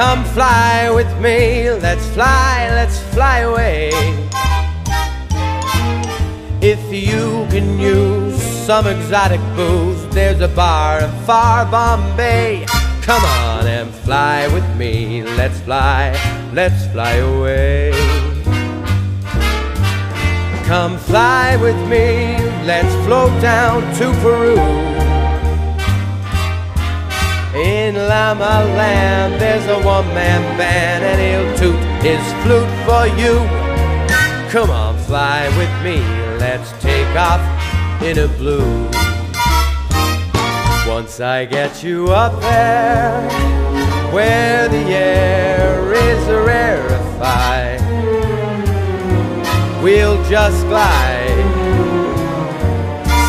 Come fly with me, let's fly, let's fly away. If you can use some exotic booze, there's a bar in far Bombay. Come on and fly with me, let's fly, let's fly away. Come fly with me, let's float down to Peru. In Llama Land, there's a one man band, and he'll toot his flute for you. Come on, fly with me, let's take off in a blue. Once I get you up there, where the air is rarefied, we'll just glide,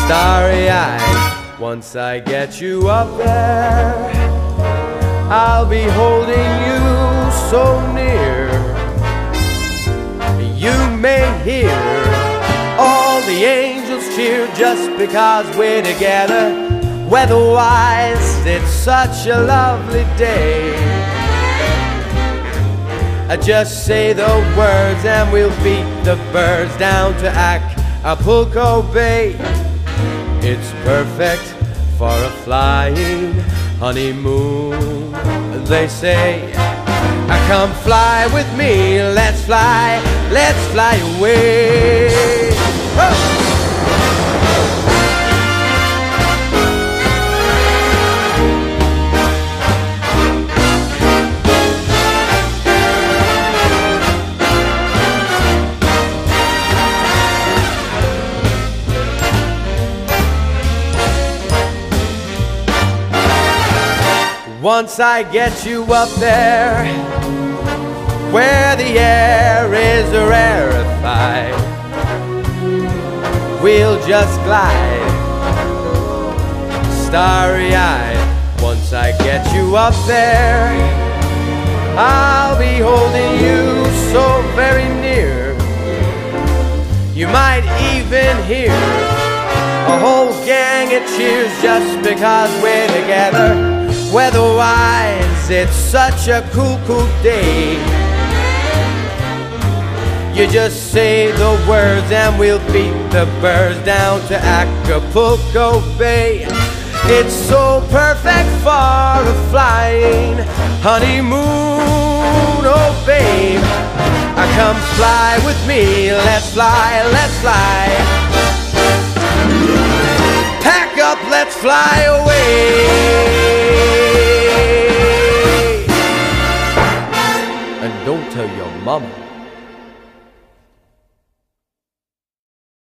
starry eyed. Once I get you up there, I'll be holding you so near. You may hear all the angels cheer just because we're together. Weatherwise, it's such a lovely day. I just say the words and we'll beat the birds down to Acapulco Bay. It's perfect for a flying honeymoon. They say, ah, Come fly with me, let's fly, let's fly away. Once I get you up there, where the air is rarefied, we'll just glide, starry eyed. Once I get you up there, I'll be holding you so very near. You might even hear a whole gang of cheers just because we're together. Weatherwise, it's such a cool, cool day. You just say the words and we'll beat the birds down to Acapulco Bay. It's so perfect for a flying honeymoon, oh babe. Come fly with me, let's fly, let's fly. Pack up, let's fly away. Don't tell your mama.